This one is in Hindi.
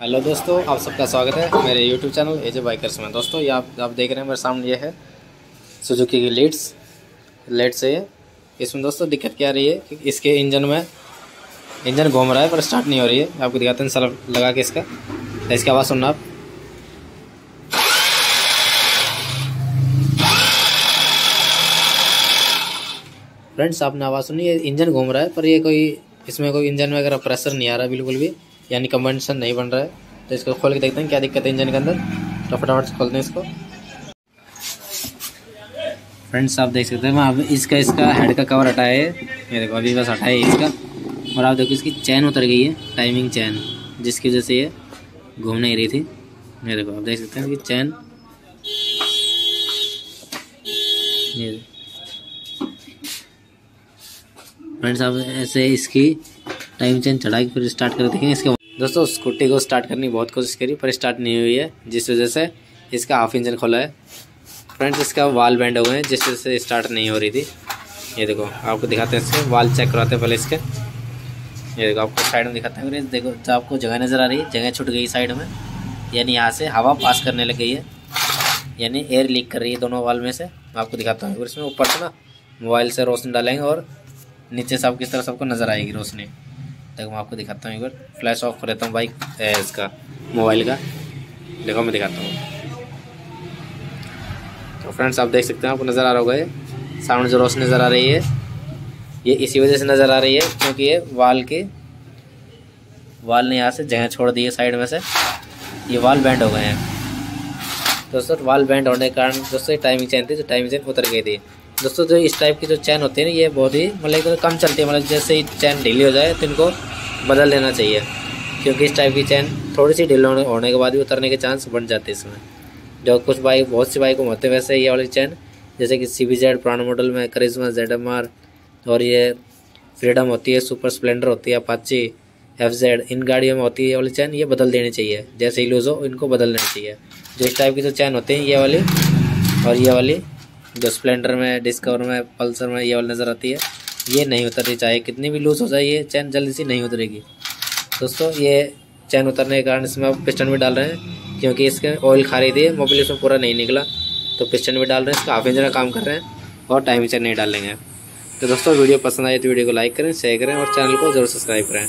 हेलो दोस्तों, आप सबका स्वागत है मेरे यूट्यूब चैनल एजे बाइकर्स में। दोस्तों, ये आप आप देख रहे हैं मेरे सामने ये है सुजुकी की लीड्स लेट्स है इसमें दोस्तों दिक्कत क्या रही है कि इसके इंजन में, इंजन घूम रहा है पर स्टार्ट नहीं हो रही है। आपको दिखाते हैं सर, लगा के इसका। इसकी आवाज़ सुनना आप। फ्रेंड्स आपने आवाज़ सुनी है, इंजन घूम रहा है पर ये कोई, इसमें कोई इंजन में अगर प्रेशर नहीं आ रहा बिल्कुल भी यानी कंबेंशन नहीं बन रहा है। तो इसको खोल के देखते हैं, क्या दिक्कत है इंजन के अंदर। तो फटाफट से खोलते हैं इसको। फ्रेंड्स आप देख सकते हैं, मैं अब इसका इसका हेड का कवर हटाया है। ये देखो, अभी बस हटाया इसका। और आप देखो, इसकी चैन उतर गई है टाइमिंग चैन जिसकी वजह से ये घूम नहीं रही थी। ये देखो, आप देख सकते हैं कि चैन फ्रेंड्स आप ऐसे इसकी टाइम चैन चढ़ा के फिर स्टार्ट कर देखेंगे, इसके दोस्तों स्कूटी को स्टार्ट करने की बहुत कोशिश करी, पर स्टार्ट नहीं हुई है, जिस वजह से इसका हाफ़ इंजन खोला है। फ्रेंड्स इसका वाल बैंड हो गए हैं, जिस वजह से स्टार्ट नहीं हो रही थी। ये देखो, आपको दिखाते हैं इसके वाल चेक कराते हैं पहले इसके। ये देखो, आपको साइड में दिखाते हैं। देखो तो आपको जगह नज़र आ रही है, जगह छुट गई साइड में। यानी यहाँ से हवा पास करने लग गई है। यानी एयर लीक कर रही है दोनों वाल में से। मैं आपको दिखाता हूँ। इसमें ऊपर से ना मोबाइल से रोशनी डालेंगे और नीचे से आप किस तरह सबको नज़र आएगी रोशनी। देखो मैं आपको दिखाता हूँ एक बार। फ्लैश ऑफ़ कर देता हूँ बाइक इसका मोबाइल का। देखो मैं दिखाता हूँ। तो फ्रेंड्स आप देख सकते हैं, आपको नज़र आ रहा होगा ये। सामने जो रोशनी नज़र आ रही है, ये इसी वजह से नज़र आ रही है, क्योंकि ये वाल के, वाल ने यहाँ से जगह छोड़ दी है साइड में से। ये वाल बैंड हो गए हैं। दोस्तों, वाल बैंड होने के कारण, दोस्तों टाइमिंग चैन थी, जो टाइमिंग चैन उतर गई थी। दोस्तों जो इस टाइप की जो चैन होती है ना ये बहुत ही मतलब कम चलती है। मतलब जैसे ही चैन ढीली हो जाए तो इनको बदल लेना चाहिए। क्योंकि इस टाइप की चैन थोड़ी सी ढील होने, होने के बाद भी उतरने के चांस बन जाते हैं इसमें। जो कुछ बाइक बहुत सी बाइकों में होते हैं वैसे ये वाली चैन जैसे कि सी बी जेड पुराने मॉडल में करिश्मा जेड एम आर और ये फ्रीडम होती है सुपर स्प्लेंडर होती है अपाची एफ़ जेड इन गाड़ियों में होती है ये वाली चैन ये बदल देनी चाहिए। जैसे ही लूज हो इनको बदल देना चाहिए। जो इस टाइप की जो चैन होती है ये वाली और ये वाली जो स्प्लेंडर में डिस्कवर में, पल्सर में ये वाली नज़र आती है। ये नहीं उतरनी चाहिए। कितनी भी लूज़ हो जाए, ये चैन जल्दी से नहीं उतरेगी। दोस्तों, ये चैन उतरने के कारण इसमें आप पिस्टन भी डाल रहे हैं, क्योंकि इसके ऑयल खा रही थी मोबिल इसमें पूरा नहीं निकला। तो पिस्टन भी डाल रहे हैं, इसका हाफ़ इंजन काम कर रहे हैं, और टाइम चैन नहीं डालेंगे। तो दोस्तों, वीडियो पसंद आए तो वीडियो को लाइक करें शेयर करें, और चैनल को ज़रूर सब्सक्राइब करें।